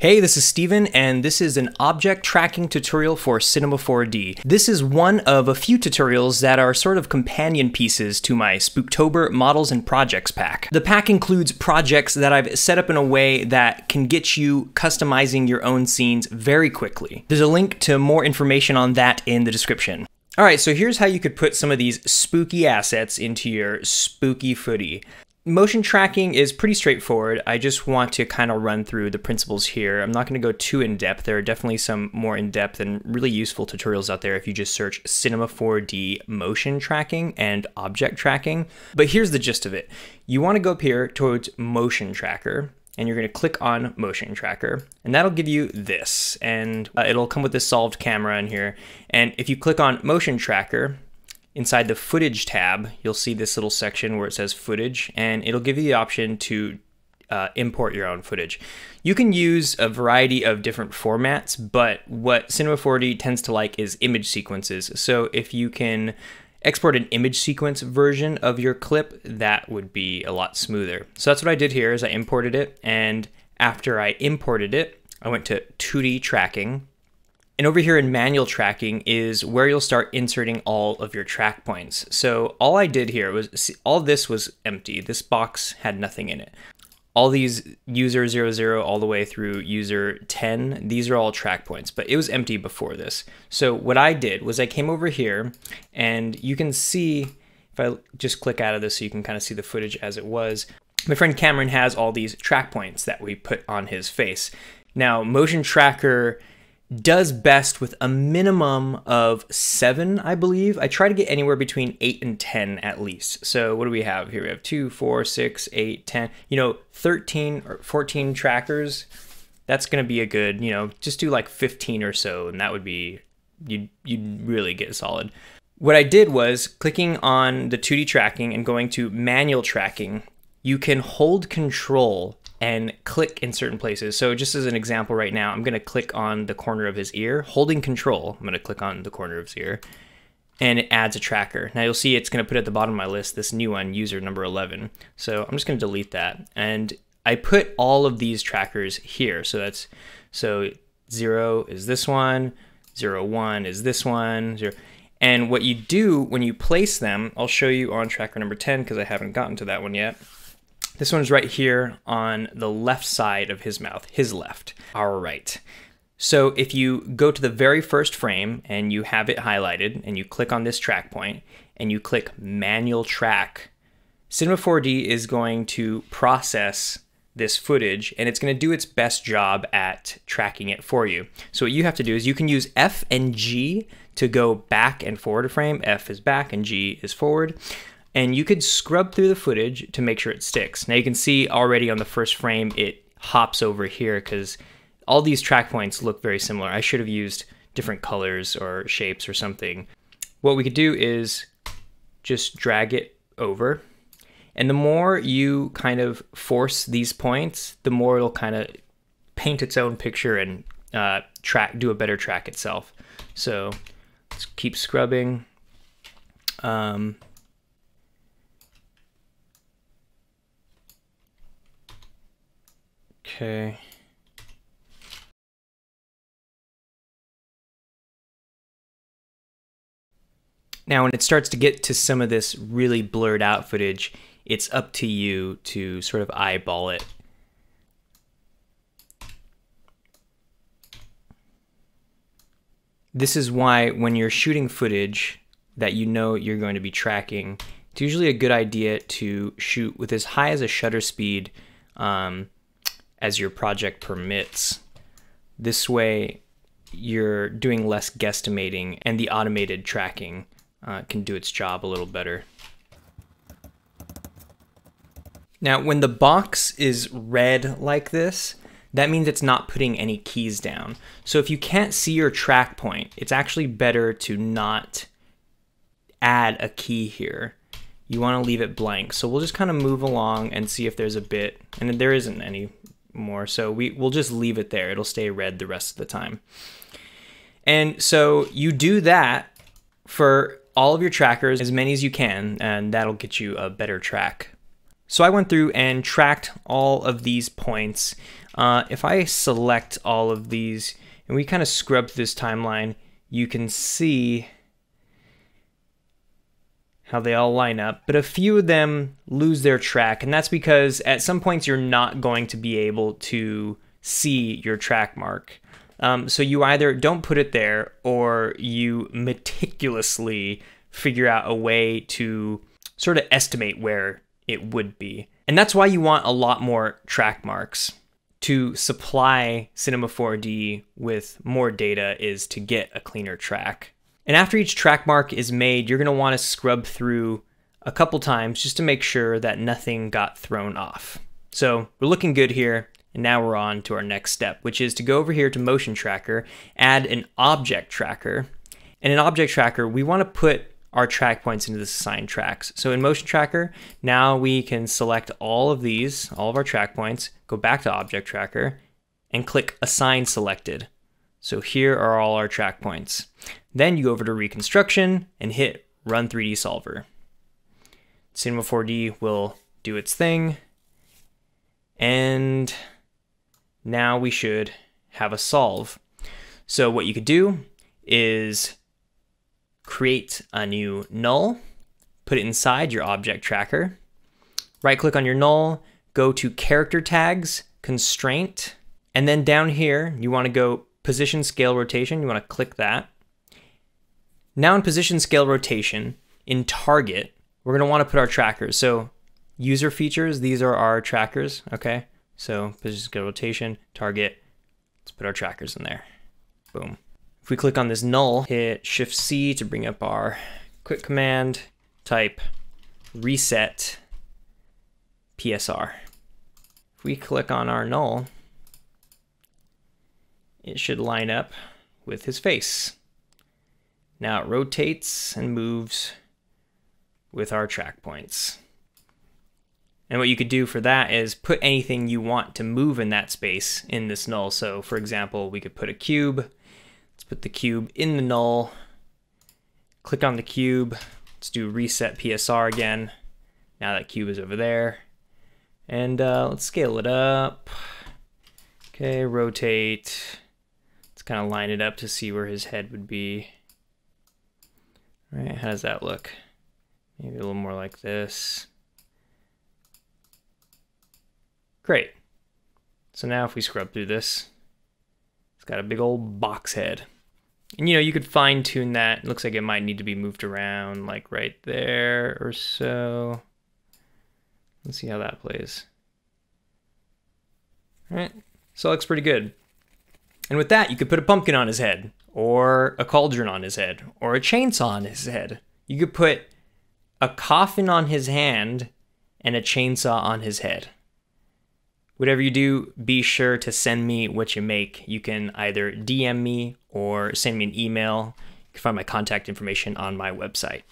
Hey, this is Stephen, and this is an object tracking tutorial for Cinema 4D. This is one of a few tutorials that are sort of companion pieces to my Spooktober Models and Projects pack. The pack includes projects that I've set up in a way that can get you customizing your own scenes very quickly. There's a link to more information on that in the description. All right, so here's how you could put some of these spooky assets into your spooky footy. Motion tracking is pretty straightforward. I just want to kind of run through the principles here. I'm not going to go too in depth. There are definitely some more in depth and really useful tutorials out there if you just search Cinema 4D motion tracking and object tracking. But here's the gist of it. You want to go up here towards motion tracker and you're going to click on motion tracker and that'll give you this and uh, it'll come with this solved camera in here. And if you click on motion tracker, Inside the footage tab, you'll see this little section where it says footage, and it'll give you the option to uh, import your own footage. You can use a variety of different formats, but what Cinema 4D tends to like is image sequences. So if you can export an image sequence version of your clip, that would be a lot smoother. So that's what I did here is I imported it, and after I imported it, I went to 2D tracking, and over here in manual tracking is where you'll start inserting all of your track points. So all I did here was, see, all this was empty. This box had nothing in it. All these user 00 all the way through user 10, these are all track points, but it was empty before this. So what I did was I came over here and you can see, if I just click out of this so you can kind of see the footage as it was, my friend Cameron has all these track points that we put on his face. Now, Motion Tracker does best with a minimum of seven, I believe. I try to get anywhere between eight and 10 at least. So what do we have here? We have two, four, six, eight, 10, you know, 13 or 14 trackers. That's going to be a good, you know, just do like 15 or so. And that would be, you'd, you'd really get solid. What I did was clicking on the 2D tracking and going to manual tracking, you can hold control and click in certain places. So just as an example right now, I'm going to click on the corner of his ear, holding control. I'm going to click on the corner of his ear and it adds a tracker. Now you'll see it's going to put at the bottom of my list this new one, user number 11. So I'm just going to delete that. And I put all of these trackers here. So that's, so zero is this one, zero one is this one, zero. And what you do when you place them, I'll show you on tracker number 10 because I haven't gotten to that one yet. This one's right here on the left side of his mouth, his left, our right. So if you go to the very first frame and you have it highlighted and you click on this track point and you click manual track, Cinema 4D is going to process this footage and it's going to do its best job at tracking it for you. So what you have to do is you can use F and G to go back and forward a frame. F is back and G is forward and you could scrub through the footage to make sure it sticks. Now you can see already on the first frame it hops over here because all these track points look very similar. I should have used different colors or shapes or something. What we could do is just drag it over. And the more you kind of force these points, the more it'll kind of paint its own picture and uh, track do a better track itself. So let's keep scrubbing. Um, Okay. Now, when it starts to get to some of this really blurred out footage, it's up to you to sort of eyeball it. This is why when you're shooting footage that you know you're going to be tracking, it's usually a good idea to shoot with as high as a shutter speed um, as your project permits. This way, you're doing less guesstimating and the automated tracking uh, can do its job a little better. Now, when the box is red like this, that means it's not putting any keys down. So if you can't see your track point, it's actually better to not add a key here. You want to leave it blank. So we'll just kind of move along and see if there's a bit, and there isn't any more. So we, we'll just leave it there. It'll stay red the rest of the time. And so you do that for all of your trackers, as many as you can, and that'll get you a better track. So I went through and tracked all of these points. Uh, if I select all of these and we kind of scrub this timeline, you can see how they all line up, but a few of them lose their track, and that's because at some points you're not going to be able to see your track mark. Um, so you either don't put it there or you meticulously figure out a way to sort of estimate where it would be. And that's why you want a lot more track marks. To supply Cinema 4D with more data is to get a cleaner track. And after each track mark is made, you're going to want to scrub through a couple times just to make sure that nothing got thrown off. So we're looking good here. And now we're on to our next step, which is to go over here to Motion Tracker, add an object tracker. And in Object Tracker, we want to put our track points into the assigned tracks. So in Motion Tracker, now we can select all of these, all of our track points, go back to Object Tracker, and click Assign Selected. So here are all our track points. Then you go over to Reconstruction and hit Run 3D Solver. Cinema 4D will do its thing. And now we should have a solve. So what you could do is create a new null, put it inside your object tracker, right click on your null, go to character tags, constraint, and then down here, you want to go position scale rotation. You want to click that. Now in position scale rotation, in target, we're going to want to put our trackers. So user features, these are our trackers, okay? So position scale rotation, target, let's put our trackers in there. Boom. If we click on this null, hit Shift C to bring up our quick command, type reset PSR. If we click on our null, it should line up with his face. Now it rotates and moves with our track points. And what you could do for that is put anything you want to move in that space in this null. So for example, we could put a cube. Let's put the cube in the null. Click on the cube. Let's do reset PSR again. Now that cube is over there. And uh, let's scale it up. Okay, rotate. Kind of line it up to see where his head would be. All right, how does that look? Maybe a little more like this. Great. So now if we scrub through this, it's got a big old box head. And you know, you could fine tune that. It looks like it might need to be moved around like right there or so. Let's see how that plays. All right, so looks pretty good. And with that, you could put a pumpkin on his head, or a cauldron on his head, or a chainsaw on his head. You could put a coffin on his hand and a chainsaw on his head. Whatever you do, be sure to send me what you make. You can either DM me or send me an email. You can find my contact information on my website.